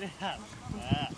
Look. Yeah.